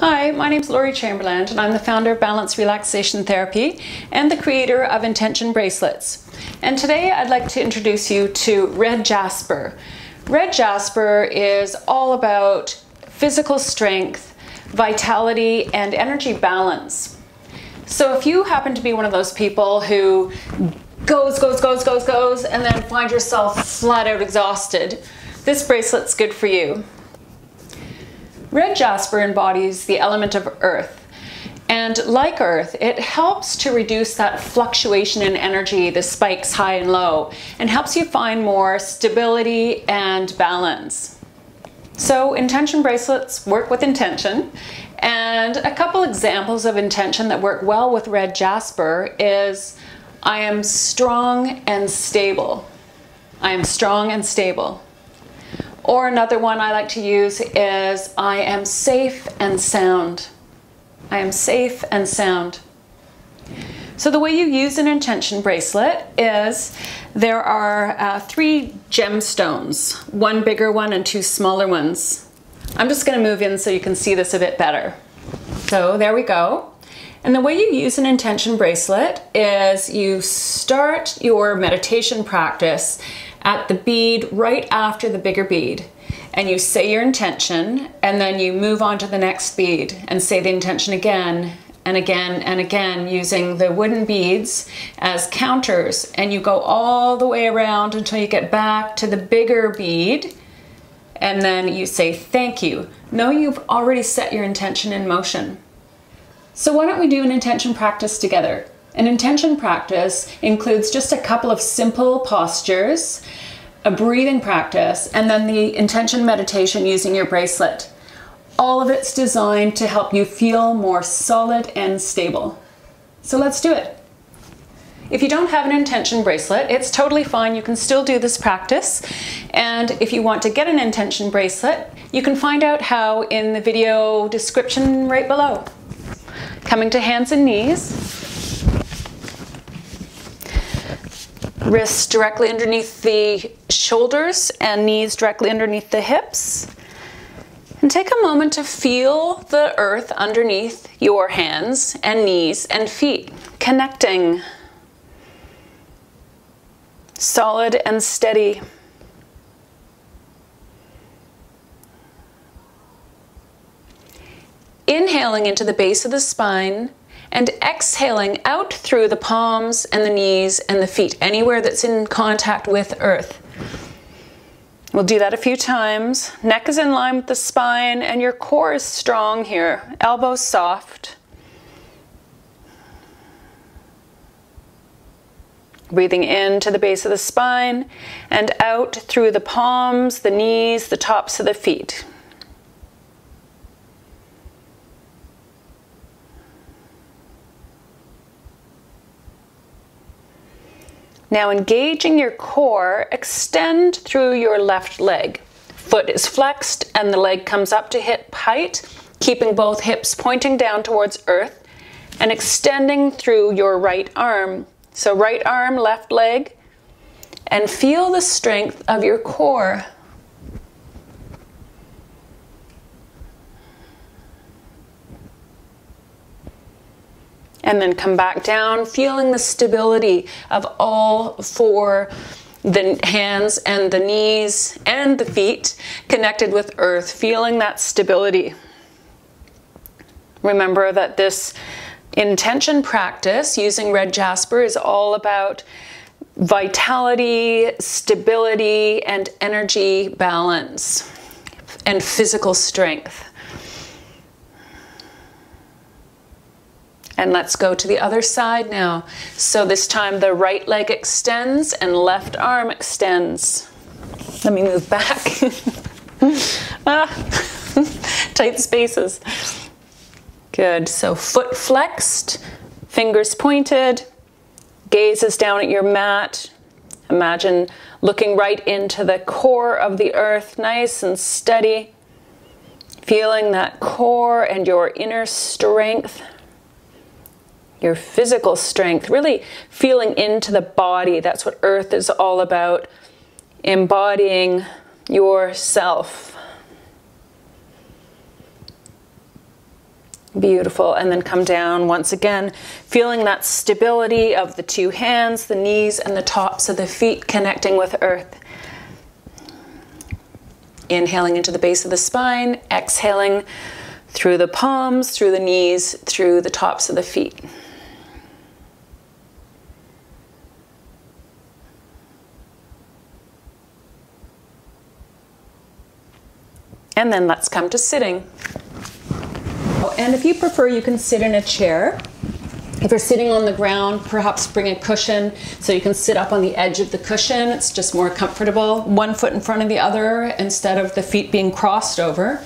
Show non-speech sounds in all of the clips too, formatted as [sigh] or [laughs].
Hi, my name is Laurie Chamberlain and I'm the founder of Balance Relaxation Therapy and the creator of Intention Bracelets. And today I'd like to introduce you to Red Jasper. Red Jasper is all about physical strength, vitality, and energy balance. So if you happen to be one of those people who goes, goes, goes, goes, goes, and then find yourself flat out exhausted, this bracelet's good for you. Red jasper embodies the element of earth. And like earth, it helps to reduce that fluctuation in energy, the spikes high and low, and helps you find more stability and balance. So intention bracelets work with intention. And a couple examples of intention that work well with red jasper is I am strong and stable. I am strong and stable. Or another one I like to use is I am safe and sound. I am safe and sound. So the way you use an intention bracelet is there are uh, three gemstones, one bigger one and two smaller ones. I'm just gonna move in so you can see this a bit better. So there we go. And the way you use an intention bracelet is you start your meditation practice at the bead right after the bigger bead and you say your intention and then you move on to the next bead and say the intention again and again and again using the wooden beads as counters and you go all the way around until you get back to the bigger bead and then you say thank you. Know you've already set your intention in motion. So why don't we do an intention practice together? An intention practice includes just a couple of simple postures, a breathing practice, and then the intention meditation using your bracelet. All of it's designed to help you feel more solid and stable. So let's do it. If you don't have an intention bracelet, it's totally fine. You can still do this practice. And if you want to get an intention bracelet, you can find out how in the video description right below. Coming to hands and knees, Wrists directly underneath the shoulders and knees directly underneath the hips. And take a moment to feel the earth underneath your hands and knees and feet, connecting. Solid and steady. Inhaling into the base of the spine and exhaling out through the palms and the knees and the feet, anywhere that's in contact with earth. We'll do that a few times. Neck is in line with the spine and your core is strong here. Elbows soft. Breathing into the base of the spine and out through the palms, the knees, the tops of the feet. Now engaging your core, extend through your left leg. Foot is flexed and the leg comes up to hip height, keeping both hips pointing down towards earth and extending through your right arm. So right arm, left leg, and feel the strength of your core. And then come back down, feeling the stability of all four the hands and the knees and the feet connected with earth, feeling that stability. Remember that this intention practice using red jasper is all about vitality, stability, and energy balance and physical strength. And let's go to the other side now. So this time the right leg extends and left arm extends. Let me move back. [laughs] ah, [laughs] tight spaces. Good, so foot flexed, fingers pointed, gazes down at your mat. Imagine looking right into the core of the earth, nice and steady. Feeling that core and your inner strength your physical strength, really feeling into the body. That's what earth is all about, embodying yourself. Beautiful. And then come down once again, feeling that stability of the two hands, the knees, and the tops of the feet connecting with earth. Inhaling into the base of the spine, exhaling through the palms, through the knees, through the tops of the feet. And then let's come to sitting. Oh, and if you prefer, you can sit in a chair. If you're sitting on the ground, perhaps bring a cushion so you can sit up on the edge of the cushion. It's just more comfortable. One foot in front of the other instead of the feet being crossed over.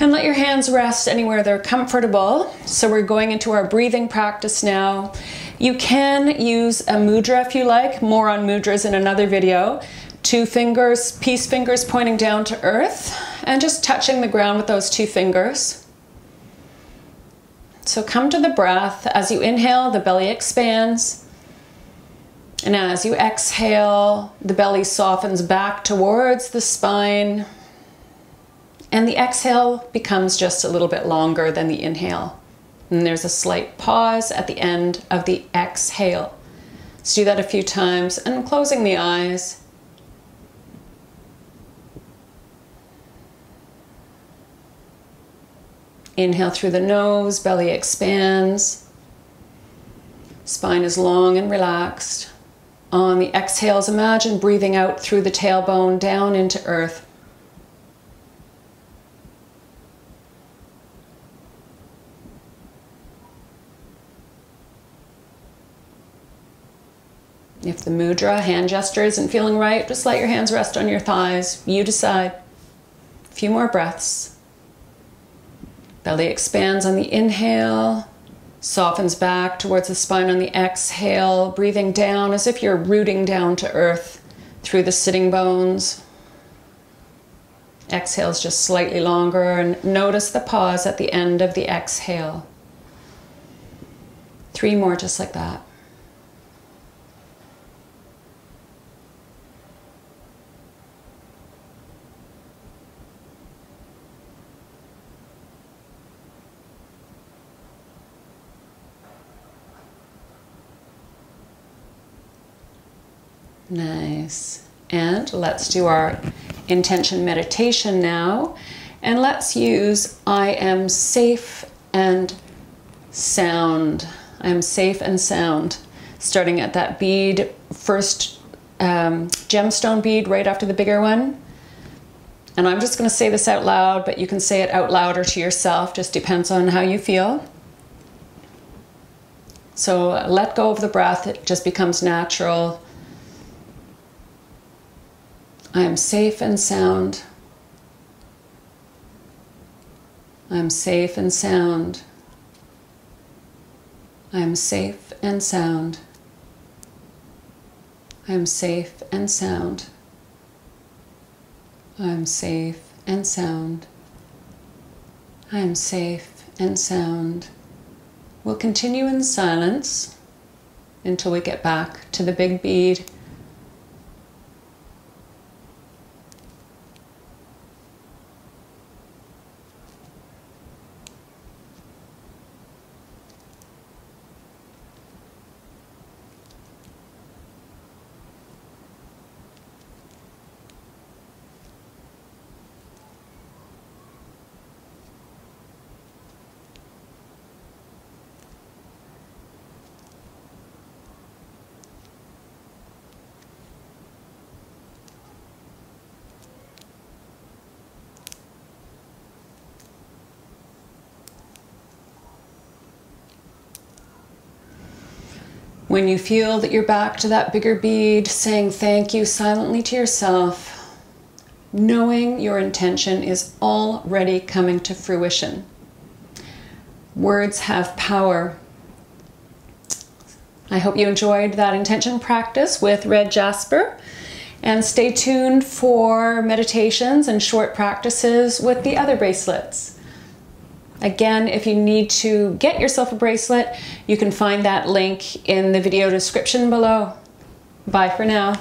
And let your hands rest anywhere they're comfortable. So we're going into our breathing practice now. You can use a mudra if you like, more on mudras in another video. Two fingers, peace fingers pointing down to earth, and just touching the ground with those two fingers. So come to the breath. As you inhale, the belly expands. And as you exhale, the belly softens back towards the spine. And the exhale becomes just a little bit longer than the inhale. And there's a slight pause at the end of the exhale. Let's do that a few times and closing the eyes. Inhale through the nose, belly expands. Spine is long and relaxed. On the exhales, imagine breathing out through the tailbone down into earth. If the mudra, hand gesture, isn't feeling right, just let your hands rest on your thighs. You decide. A few more breaths. Belly expands on the inhale, softens back towards the spine on the exhale, breathing down as if you're rooting down to earth through the sitting bones. Exhales just slightly longer and notice the pause at the end of the exhale. Three more just like that. Nice. And let's do our intention meditation now. And let's use I am safe and sound. I am safe and sound. Starting at that bead, first um, gemstone bead right after the bigger one. And I'm just going to say this out loud, but you can say it out loud or to yourself, just depends on how you feel. So let go of the breath, it just becomes natural. I am safe and sound. I am safe and sound. I am safe and sound. I am safe and sound. I am safe and sound. I am safe and sound. We'll continue in silence until we get back to the big bead When you feel that you're back to that bigger bead, saying thank you silently to yourself, knowing your intention is already coming to fruition. Words have power. I hope you enjoyed that intention practice with red jasper. And stay tuned for meditations and short practices with the other bracelets. Again, if you need to get yourself a bracelet, you can find that link in the video description below. Bye for now.